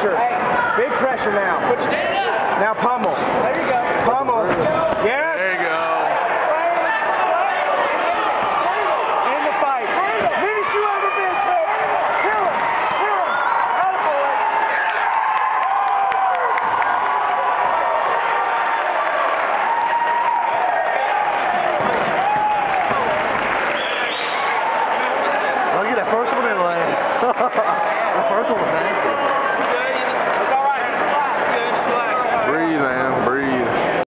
pressure. Big pressure now. Now pummel.